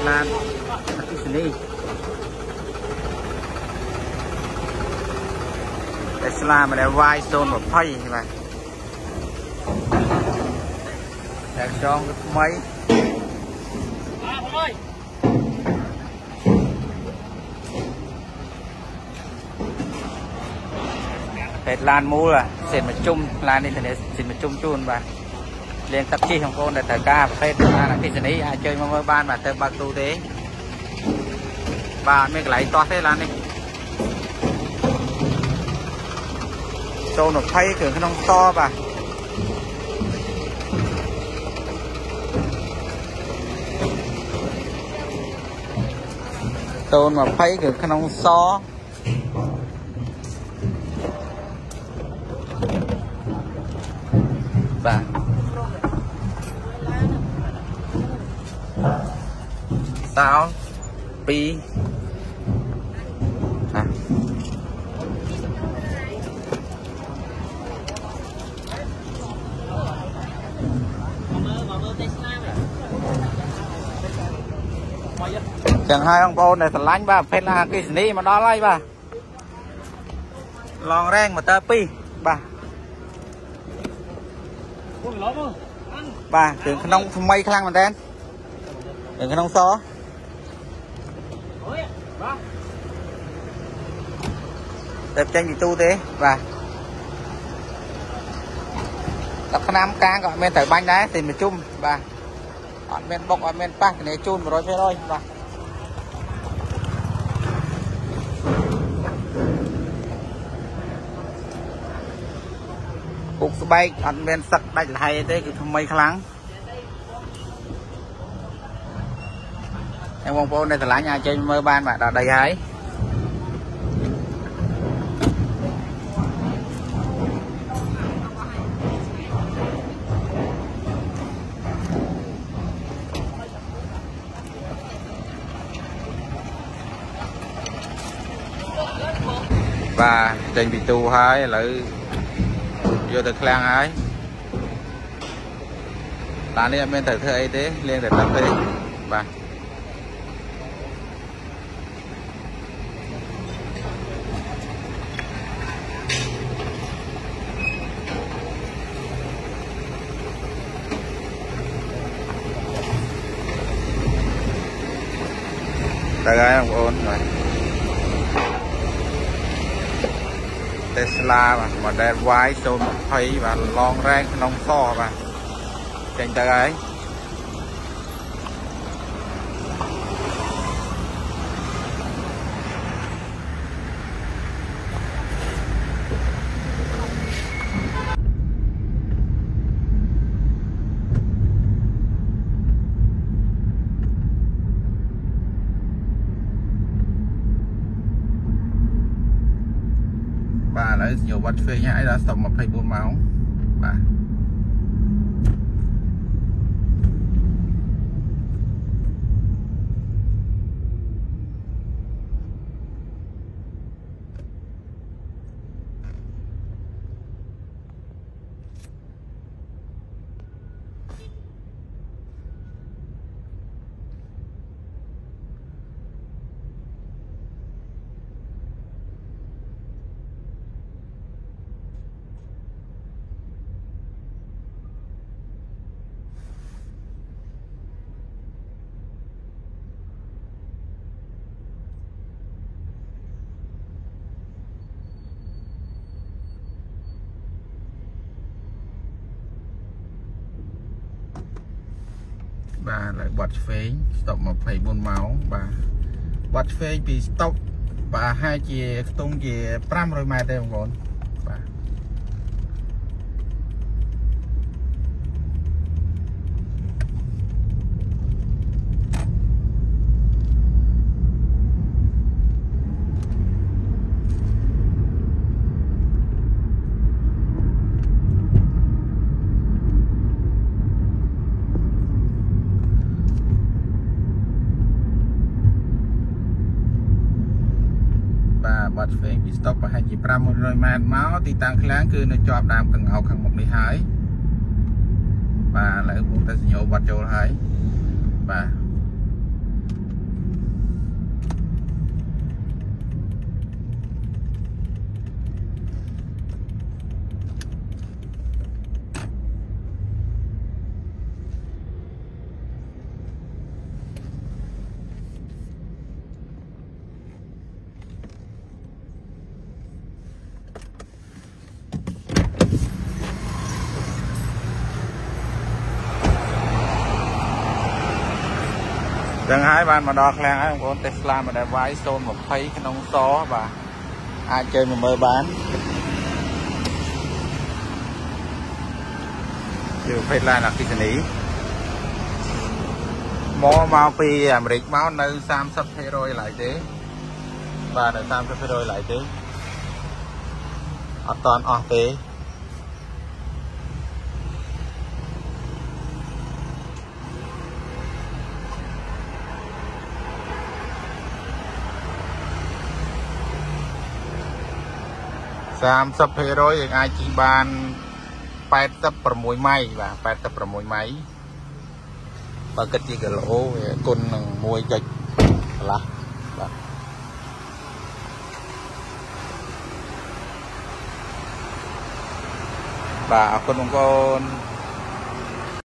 តឡានអតិសនីតែស្លាមិនដែលវាយ020 បាទតែចងថ្មីបាទបងអើយពេតឡានមូលសេនមកជុំឡាននេះធានាសេនមកជុំជូនបាទ លាងទឹកជីបងប្អូនដែលត្រូវការប្រភេទបានអគិសនីអាចជួយមកមើលបានបាទទៅបើកទូទេបាទអត់មានកន្លែងតោះទេឡាននេះសូន20គឺក្នុងតបាទសូន20គឺក្នុងសបាទ សោ2ណាមកមើលមកមើលទេសនាមើលមកយកចឹងហើយបងប្អូនដែលស្រឡាញ់បាទប្រភេទឡានអគ្គិសនីមកដល់ហើយបាទឡងរ៉េងម៉ូទ័រ2បាទពួកឡប់មើលអានបាទគ្រឿងក្នុងថ្មីខ្លាំងមែនតើគ្រឿងក្នុងសអូយ បាទទៅចេញពីទូទេបាទទឹកឆ្នាំកាងក៏អត់មានត្រូវបាញ់ដែរតែមកជុំបាទអត់មានបុកអត់មានប៉ះគ្នាជូន100%បាទពុកស្បែកអត់មានសឹកដាច់លហៃទេគឺថ្មីខ្លាំង ហើយបងប្អូនដែលឆ្លាញ់អាចចេញមើលបានបាទដល់ដីហើយបាទចេញពីទូហើយឥឡូវយកទៅឃ្លាំងហើយតានេះអត់មានត្រូវធ្វើអីទេលាងតែទឹកទេបាទ ទៅហើយបងប្អូនបាទ Tesla បាទ model Y 020បាទឡងរ៉ែងក្នុងសបាទចេញទៅហើយ ញវត្តឆ្វេងហើយដល់ស្តុប24ម៉ោងបាទ បាទឥឡូវបត់ឆ្វេងស្តុប24ម៉ោងបាទបត់ឆ្វេងពីស្តុបបាទហើយជាខ្ទង់ជា500ម៉ែត្រទេបងប្អូន បាទបាទបាត់ឆ្វេងពីស្តុកប្រហែលជា500ម៉ែត្រមកទីតាំងឃ្លាំងគឺនៅជាប់ដើមកង្អោកខាងមុខនេះហើយបាទឥឡូវពុំទៅសញ្ញោបាត់ចូលហើយបាទ ចឹងហើយបានមកដល់ឃ្លាំងហើយបងប្អូន Tesla Model Y 020ក្នុងសបាទអាច chơi មកមើលបានជាប្រភេទឡានអគ្គិសនីមកមកពីអាមេរិកមកនៅ30%ឡើយទេបាទនៅ30%ឡើយទេអត់តន់អស់ទេ 30%យើងអាចជិះបាន86ម៉ៃបាទ86ម៉ៃបើគិតជាគីឡូវាគុណនឹង 1. កន្លះបាទបាទអរគុណបងប្អូន